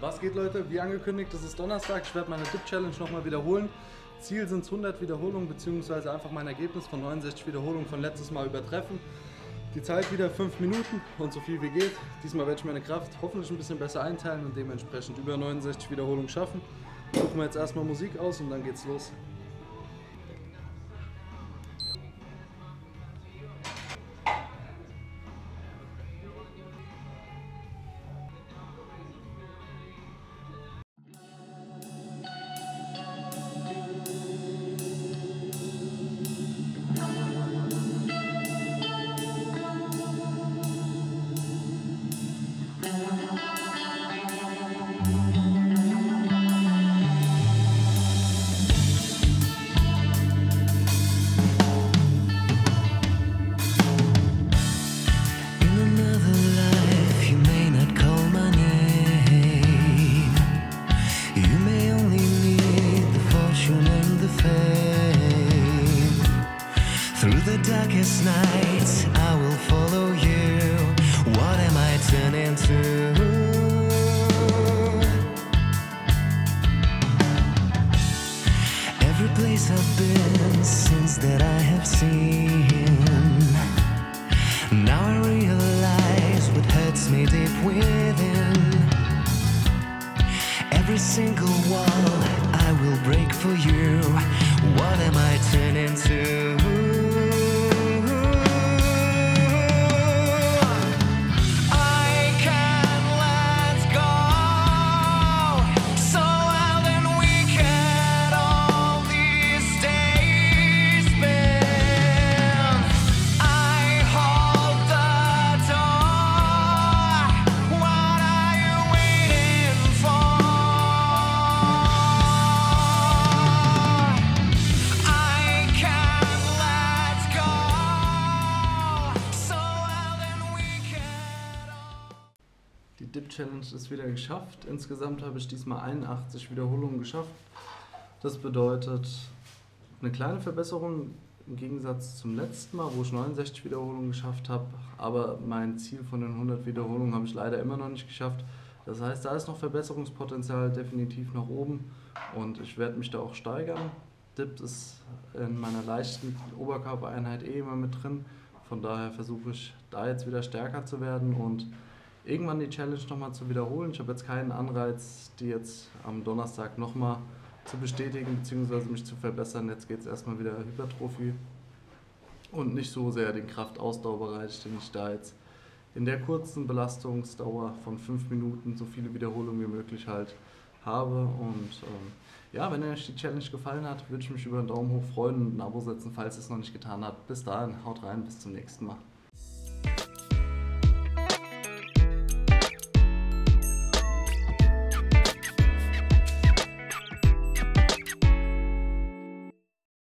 Was geht Leute? Wie angekündigt, es ist Donnerstag. Ich werde meine Dip-Challenge nochmal wiederholen. Ziel sind 100 Wiederholungen, beziehungsweise einfach mein Ergebnis von 69 Wiederholungen von letztes Mal übertreffen. Die Zeit wieder 5 Minuten und so viel wie geht. Diesmal werde ich meine Kraft hoffentlich ein bisschen besser einteilen und dementsprechend über 69 Wiederholungen schaffen. Suchen wir jetzt erstmal Musik aus und dann geht's los. Darkest nights, I will follow you. What am I turning to? Every place I've been since that I have seen. Now I realize what hurts me deep within. Every single wall I will break for you. What am I turning to? Die Dip-Challenge ist wieder geschafft. Insgesamt habe ich diesmal 81 Wiederholungen geschafft. Das bedeutet eine kleine Verbesserung im Gegensatz zum letzten Mal, wo ich 69 Wiederholungen geschafft habe. Aber mein Ziel von den 100 Wiederholungen habe ich leider immer noch nicht geschafft. Das heißt, da ist noch Verbesserungspotenzial definitiv nach oben und ich werde mich da auch steigern. Dip ist in meiner leichten Oberkörpereinheit eh immer mit drin. Von daher versuche ich da jetzt wieder stärker zu werden und irgendwann die Challenge nochmal zu wiederholen. Ich habe jetzt keinen Anreiz, die jetzt am Donnerstag nochmal zu bestätigen bzw. mich zu verbessern. Jetzt geht es erstmal wieder Hypertrophie und nicht so sehr den Kraftausdauerbereich, den ich da jetzt in der kurzen Belastungsdauer von 5 Minuten so viele Wiederholungen wie möglich halt habe. Und ähm, ja, wenn euch die Challenge gefallen hat, würde ich mich über einen Daumen hoch freuen und ein Abo setzen, falls ihr es noch nicht getan habt. Bis dahin, haut rein, bis zum nächsten Mal.